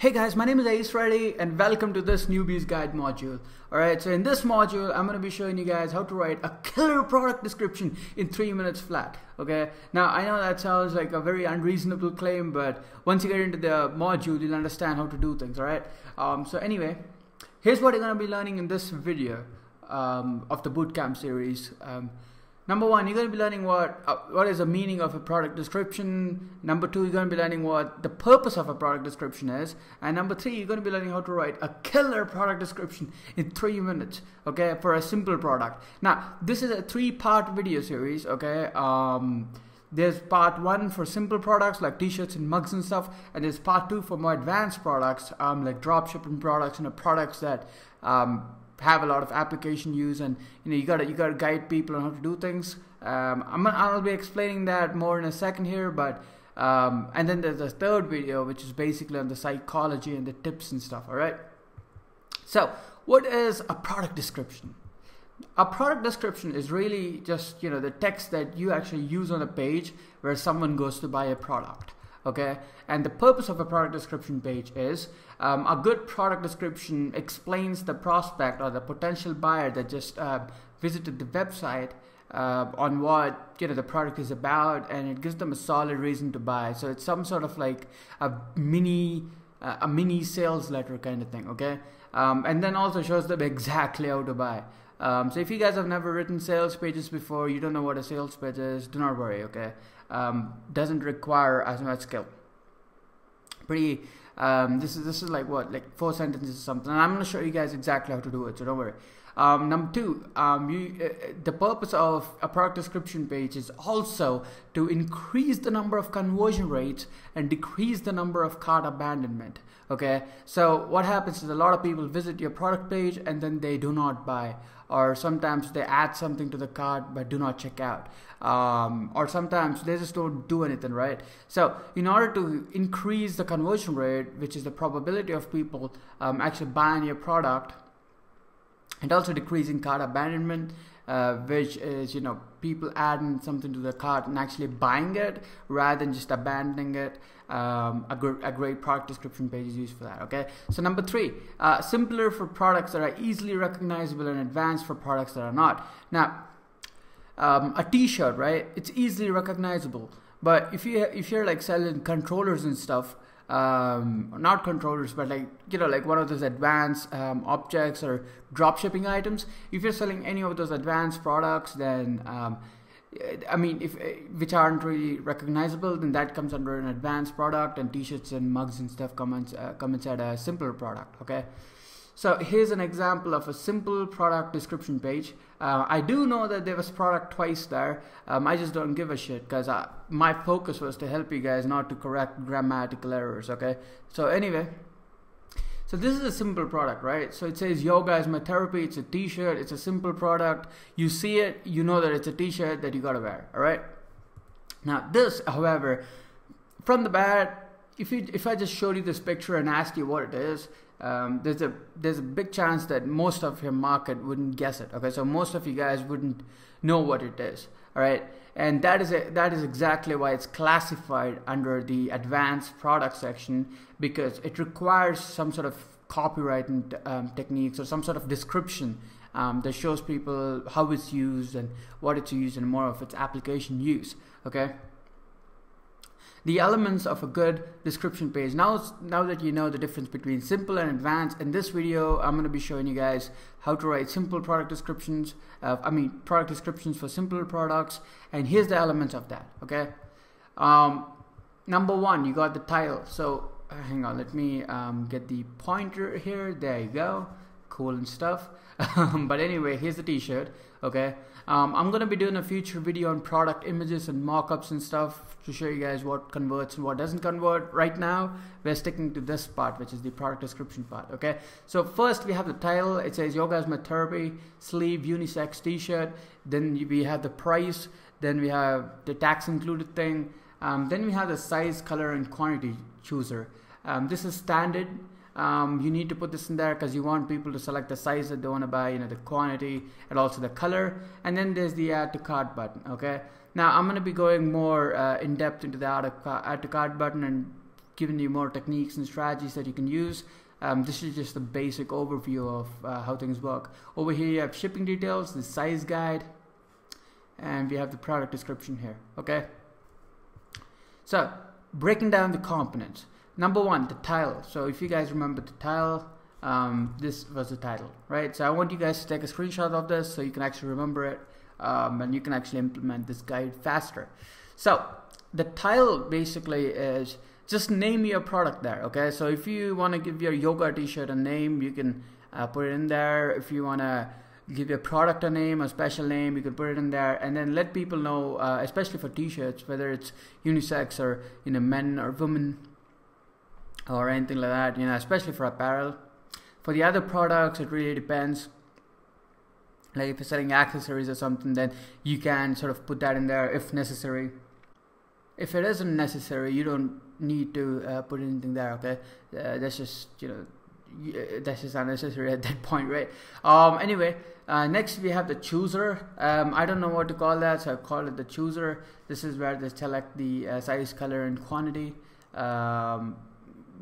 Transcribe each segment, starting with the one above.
Hey guys, my name is Ace and welcome to this newbies guide module. Alright, so in this module, I'm going to be showing you guys how to write a killer product description in 3 minutes flat. Okay, now I know that sounds like a very unreasonable claim, but once you get into the module, you'll understand how to do things, alright? Um, so anyway, here's what you're going to be learning in this video um, of the bootcamp series. Um, Number one, you're going to be learning what uh, what is the meaning of a product description. Number two, you're going to be learning what the purpose of a product description is. And number three, you're going to be learning how to write a killer product description in three minutes, okay, for a simple product. Now, this is a three-part video series, okay. Um, there's part one for simple products like t-shirts and mugs and stuff, and there's part two for more advanced products, um, like dropshipping products and you know, products that um, have a lot of application use and you know you gotta you gotta guide people on how to do things. Um, I'm, I'll be explaining that more in a second here but um, and then there's a third video which is basically on the psychology and the tips and stuff alright so what is a product description? A product description is really just you know the text that you actually use on a page where someone goes to buy a product okay? And the purpose of a product description page is um, a good product description explains the prospect or the potential buyer that just uh, visited the website uh, on what you know the product is about and it gives them a solid reason to buy. So it's some sort of like a mini uh, a mini sales letter kind of thing okay? Um, and then also shows them exactly how to buy um, so if you guys have never written sales pages before, you don't know what a sales page is, do not worry, okay? Um, doesn't require as much skill. Pretty, um, this is this is like what, like four sentences or something. And I'm gonna show you guys exactly how to do it, so don't worry. Um, number two, um, you, uh, the purpose of a product description page is also to increase the number of conversion rates and decrease the number of cart abandonment. Okay, so what happens is a lot of people visit your product page and then they do not buy, or sometimes they add something to the cart but do not check out, um, or sometimes they just don't do anything, right? So, in order to increase the conversion rate, which is the probability of people um, actually buying your product and also decreasing cart abandonment uh, which is you know people adding something to the cart and actually buying it rather than just abandoning it. Um, a, gr- a great product description page is used for that okay? So number three uh, simpler for products that are easily recognizable and advanced for products that are not. Now um, a t-shirt right? It's easily recognizable but if you if you're like selling controllers and stuff um, not controllers, but like you know, like one of those advanced um, objects or drop shipping items. If you're selling any of those advanced products, then um, I mean, if which aren't really recognizable, then that comes under an advanced product, and T-shirts and mugs and stuff come, in, uh, come inside a simpler product. Okay. So here's an example of a simple product description page. Uh, I do know that there was product twice there. Um, I just don't give a shit because my focus was to help you guys, not to correct grammatical errors. Okay. So anyway, so this is a simple product, right? So it says yoga is my therapy. It's a T-shirt. It's a simple product. You see it, you know that it's a T-shirt that you gotta wear. All right. Now this, however, from the bat, if you if I just showed you this picture and asked you what it is, um, there's a there's a big chance that most of your market wouldn't guess it. Okay, so most of you guys wouldn't know what it is. All right, and that is a, that is exactly why it's classified under the advanced product section because it requires some sort of copyright um, techniques or some sort of description um, that shows people how it's used and what it's used and more of its application use. Okay the elements of a good description page. Now, now that you know the difference between simple and advanced, in this video, I'm going to be showing you guys how to write simple product descriptions. Uh, I mean, product descriptions for simple products. And here's the elements of that. Okay. Um, number one, you got the title. So hang on, let me um, get the pointer here. There you go. Cool and stuff. but anyway, here's the t-shirt. Okay. Um, I'm gonna be doing a future video on product images and mockups and stuff to show you guys what converts and what doesn't convert. Right now, we're sticking to this part, which is the product description part. Okay, so first we have the title. It says "Yoga is my therapy." Sleeve unisex T-shirt. Then we have the price. Then we have the tax included thing. Um, then we have the size, color, and quantity chooser. Um, this is standard um, you need to put this in there because you want people to select the size that they want to buy, you know, the quantity and also the color. And then there's the add to cart button. Okay. Now I'm going to be going more uh, in depth into the add to, add to cart button and giving you more techniques and strategies that you can use. Um, this is just a basic overview of uh, how things work. Over here you have shipping details, the size guide, and we have the product description here. Okay. So breaking down the components. Number one, the title. So if you guys remember the title, um, this was the title, right? So I want you guys to take a screenshot of this so you can actually remember it um, and you can actually implement this guide faster. So the title basically is just name your product there, okay? So if you want to give your yoga t-shirt a name, you can uh, put it in there. If you want to give your product a name, a special name, you can put it in there, and then let people know, uh, especially for t-shirts, whether it's unisex or you know men or women or anything like that. You know, especially for apparel. For the other products, it really depends. Like if you're selling accessories or something, then you can sort of put that in there if necessary. If it isn't necessary, you don't need to uh, put anything there. Okay, uh, that's just you know that's just unnecessary at that point, right? Um, anyway, uh, next we have the chooser. Um, I don't know what to call that, so I call it the chooser. This is where they select the uh, size, color, and quantity. Um,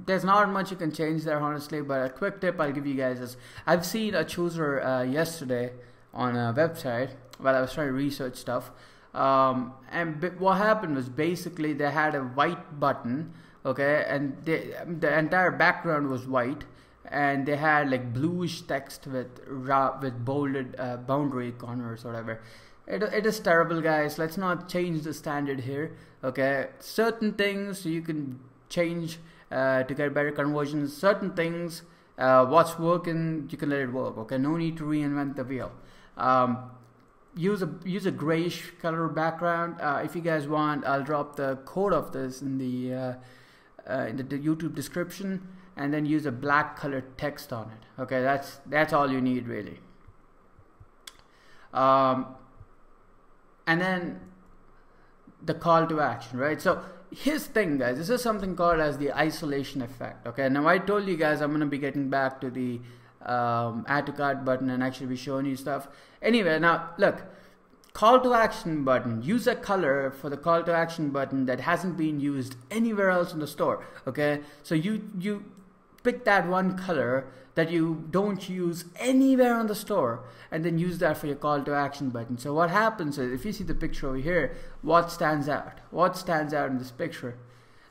there's not much you can change there, honestly, but a quick tip I'll give you guys is I've seen a chooser uh, yesterday on a website while I was trying to research stuff. Um, and what happened was basically they had a white button, okay, and they, the entire background was white and they had like bluish text with with bolded uh, boundary corners or whatever. It, it is terrible, guys. Let's not change the standard here. Okay, certain things you can change uh, to get better conversions. Certain things, uh, what's working, you can let it work. Okay, no need to reinvent the wheel. Um, use a use a grayish color background. Uh, if you guys want, I'll drop the code of this in the uh, uh, in the YouTube description and then use a black colored text on it okay that's that's all you need really um, and then the call to action right so here's the thing guys. This is something called as the isolation effect okay? Now I told you guys I'm gonna be getting back to the um, add to cart button and actually be showing you stuff. Anyway now look. Call to action button. Use a color for the call to action button that hasn't been used anywhere else in the store okay? So you you pick that one color that you don't use anywhere on the store and then use that for your call to action button. So what happens is if you see the picture over here, what stands out? What stands out in this picture?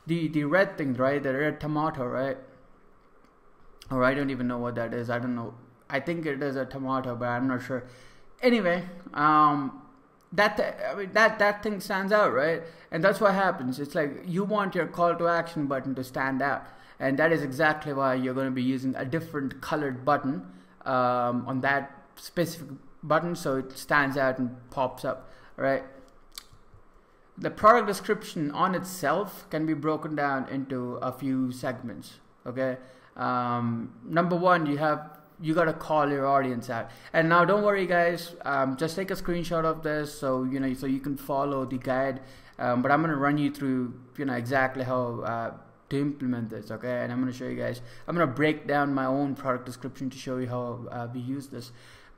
The the red thing, right? The red tomato, right? Or I don't even know what that is. I don't know. I think it is a tomato, but I'm not sure. Anyway, um, that I mean, that that thing stands out, right? And that's what happens. It's like you want your call to action button to stand out and that is exactly why you're going to be using a different colored button um, on that specific button so it stands out and pops up right the product description on itself can be broken down into a few segments okay? Um, number one you have you got to call your audience out. And now don't worry guys um, just take a screenshot of this so you know so you can follow the guide um, but I'm going to run you through you know exactly how uh, to implement this okay? And I'm to show you guys I'm to break down my own product description to show you how uh, we use this.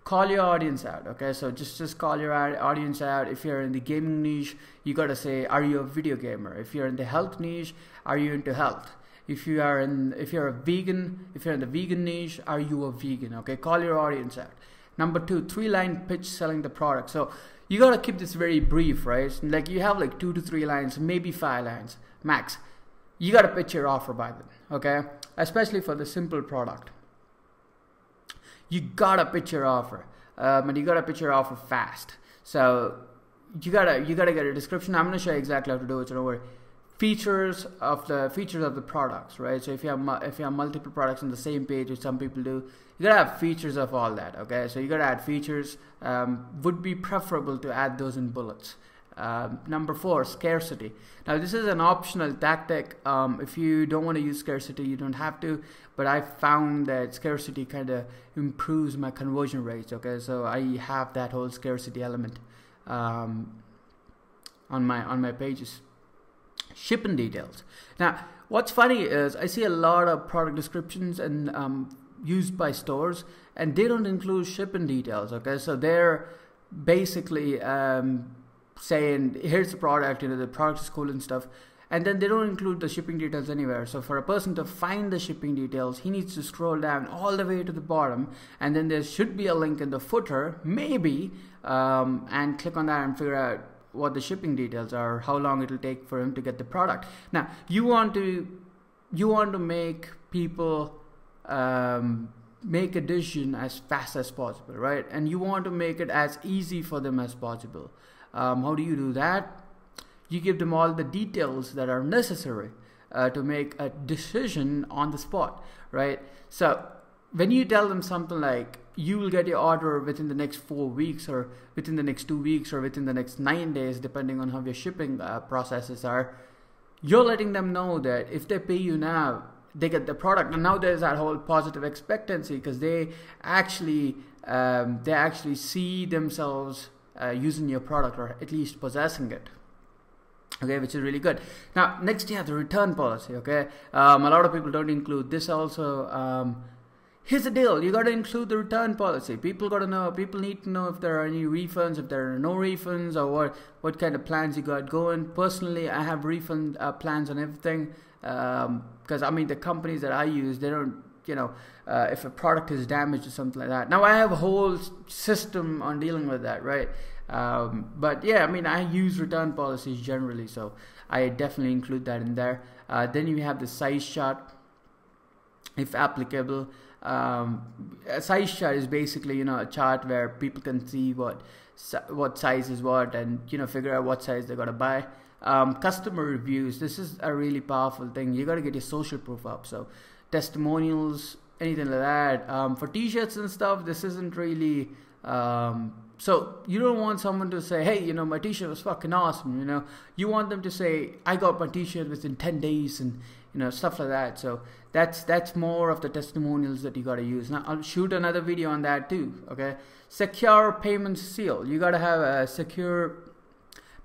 Call your audience out okay? So just just call your audience out. If you're in the gaming niche you got to say are you a video gamer? If you're in the health niche are you into health? If you are in if you're a vegan if you're in the vegan niche are you a vegan? Okay call your audience out. Number two three line pitch selling the product. So you got to keep this very brief right? Like you have like two to three lines maybe five lines max you got to pitch your offer by then, okay? Especially for the simple product. You gotta pitch your offer, um, and you gotta pitch your offer fast. So you gotta you gotta get a description. I'm gonna show you exactly how to do it. Don't worry. Features of the features of the products, right? So if you have if you have multiple products on the same page, which some people do, you gotta have features of all that. Okay, so you gotta add features. Um, would be preferable to add those in bullets. Uh, number four, scarcity. Now, this is an optional tactic. Um, if you don't want to use scarcity, you don't have to. But I found that scarcity kind of improves my conversion rates. Okay, so I have that whole scarcity element um, on my on my pages. Shipping details. Now, what's funny is I see a lot of product descriptions and um, used by stores, and they don't include shipping details. Okay, so they're basically um, saying here's the product you know the product is cool and stuff and then they don't include the shipping details anywhere. So for a person to find the shipping details, he needs to scroll down all the way to the bottom, and then there should be a link in the footer, maybe, um, and click on that and figure out what the shipping details are, how long it'll take for him to get the product. Now you want to you want to make people um, make a decision as fast as possible, right? And you want to make it as easy for them as possible. Um, how do you do that? You give them all the details that are necessary uh, to make a decision on the spot, right? So when you tell them something like you will get your order within the next four weeks or within the next two weeks or within the next nine days depending on how your shipping uh, processes are you're letting them know that if they pay you now they get the product and now there's that whole positive expectancy because they actually um, they actually see themselves uh, using your product or at least possessing it. Okay which is really good. Now next you have the return policy okay? Um, a lot of people don't include this also. Um, here's the deal. You got to include the return policy. People got to know people need to know if there are any refunds if there are no refunds or what what kind of plans you got going. Personally i have refund uh, plans on everything. Because um, i mean the companies that i use they don't you know uh, if a product is damaged or something like that. Now i have a whole system on dealing with that right? Um, but yeah i mean i use return policies generally so i definitely include that in there. Uh, then you have the size chart if applicable. Um, a size chart is basically you know a chart where people can see what what size is what and you know figure out what size they got to buy. Um, customer reviews this is a really powerful thing. You got to get your social proof up so testimonials anything like that. Um, for t-shirts and stuff this isn't really um, so you don't want someone to say hey you know my t-shirt was fucking awesome you know? You want them to say i got my t-shirt within 10 days and you know stuff like that. So that's that's more of the testimonials that you got to use. Now i'll shoot another video on that too okay? Secure payment seal. You got to have a secure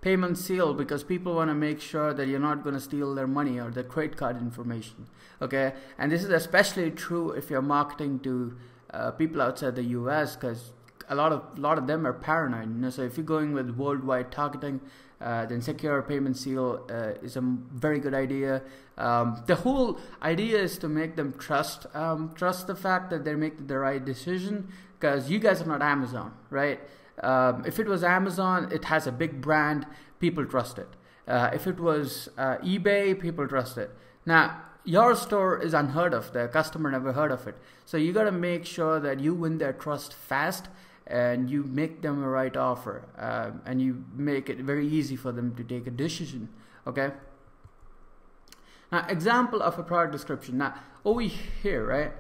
payment seal because people want to make sure that you're not going to steal their money or their credit card information okay and this is especially true if you're marketing to uh, people outside the us because a lot of a lot of them are paranoid you know so if you're going with worldwide targeting uh, then secure payment seal uh, is a very good idea. Um, the whole idea is to make them trust um, trust the fact that they're making the right decision because you guys are not Amazon, right? Um, if it was Amazon, it has a big brand, people trust it. Uh, if it was uh, eBay, people trust it. Now, your store is unheard of. The customer never heard of it. So you got to make sure that you win their trust fast and you make them a right offer uh, and you make it very easy for them to take a decision okay now example of a product description now over here right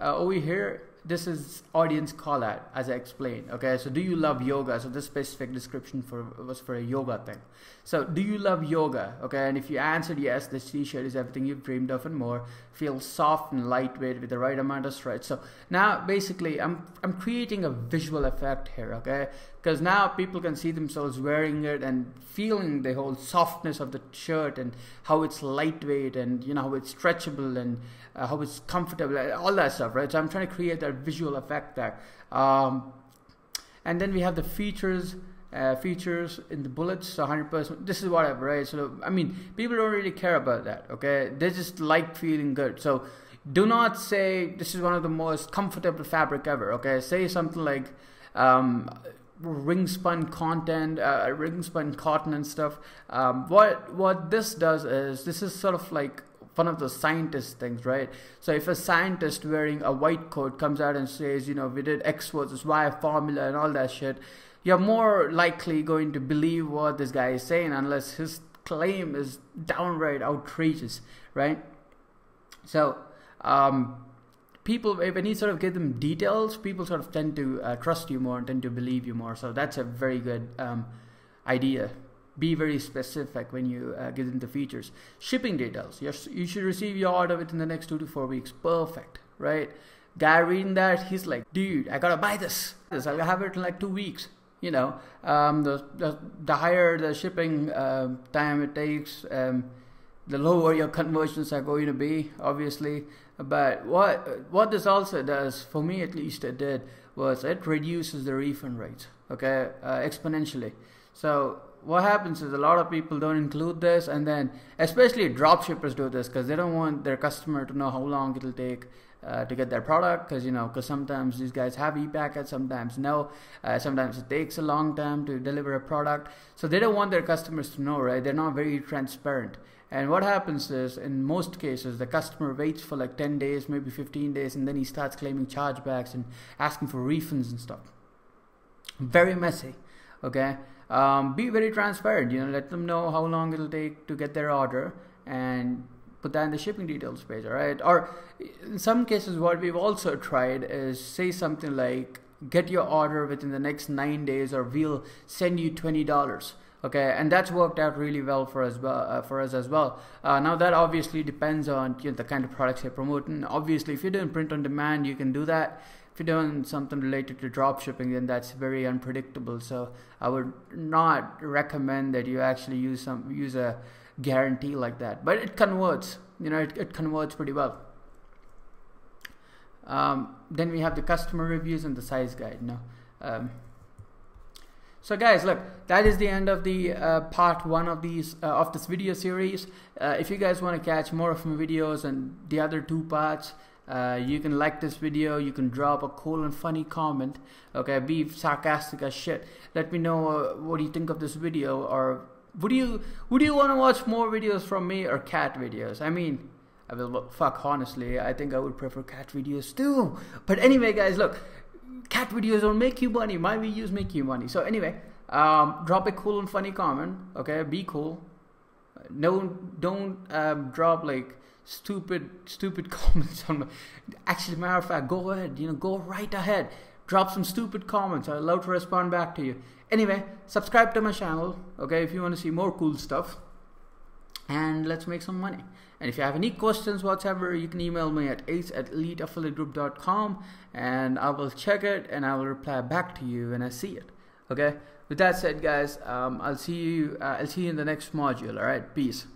uh, over here this is audience call out as I explained. Okay, so do you love yoga? So this specific description for was for a yoga thing. So do you love yoga? Okay, and if you answered yes, this t-shirt is everything you've dreamed of and more. Feels soft and lightweight with the right amount of stretch. So now basically I'm I'm creating a visual effect here. Okay, because now people can see themselves wearing it and feeling the whole softness of the shirt and how it's lightweight and you know how it's stretchable and uh, how it's comfortable, all that stuff, right? So I'm trying to create that visual effect there. Um, and then we have the features. Uh, features in the bullets, so 100%. This is whatever, right? So, I mean, people don't really care about that, okay? They just like feeling good. So, do not say this is one of the most comfortable fabric ever, okay? Say something like, um, ring spun content, uh, ring spun cotton and stuff. Um, what what this does is this is sort of like one of the scientist things, right? So if a scientist wearing a white coat comes out and says, you know, we did X versus Y formula and all that shit, you're more likely going to believe what this guy is saying unless his claim is downright outrageous, right? So um, people when you sort of give them details, people sort of tend to uh, trust you more and tend to believe you more. So that's a very good um, idea be very specific when you uh, give them the features. Shipping details. You're, you should receive your order within the next two to four weeks. Perfect, right? Guy reading that, he's like, dude, I gotta buy this. This I'll have it in like two weeks. You know, um, the, the, the higher the shipping uh, time it takes, um, the lower your conversions are going to be, obviously. But what what this also does, for me at least, it did was it reduces the refund rates, okay, uh, exponentially. So what happens is a lot of people don't include this, and then especially drop shippers do this because they don't want their customer to know how long it'll take uh, to get their product because you know because sometimes these guys have e-packets sometimes no. Uh, sometimes it takes a long time to deliver a product. So they don't want their customers to know right? They're not very transparent. And what happens is in most cases the customer waits for like 10 days maybe 15 days and then he starts claiming chargebacks and asking for refunds and stuff. Very messy okay? Um, be very transparent you know let them know how long it'll take to get their order and put that in the shipping details page all right? Or in some cases what we've also tried is say something like get your order within the next nine days or we'll send you $20 okay? And that's worked out really well for us uh, for us as well. Uh, now that obviously depends on you know, the kind of products you're promoting. Obviously if you're doing print on demand you can do that. If you're doing something related to drop shipping then that's very unpredictable. So i would not recommend that you actually use some use a guarantee like that. But it converts you know it, it converts pretty well. Um, then we have the customer reviews and the size guide no? Um, so guys look that is the end of the uh, part one of these uh, of this video series. Uh, if you guys want to catch more of my videos and the other two parts uh, you can like this video you can drop a cool and funny comment okay? Be sarcastic as shit. Let me know uh, what you think of this video or would you would you want to watch more videos from me or cat videos? I mean I will fuck honestly I think I would prefer cat videos too. But anyway guys look cat videos don't make you money. My videos make you money. So anyway um, drop a cool and funny comment okay? Be cool. No don't um, drop like stupid stupid comments on my, actually matter of fact go ahead you know go right ahead drop some stupid comments. I'd love to respond back to you. Anyway subscribe to my channel okay if you want to see more cool stuff. And let's make some money. And if you have any questions whatsoever you can email me at ace at eliteaffiliategroup.com and i will check it and i will reply back to you when i see it okay? With that said guys um, i'll see you uh, i'll see you in the next module all right? Peace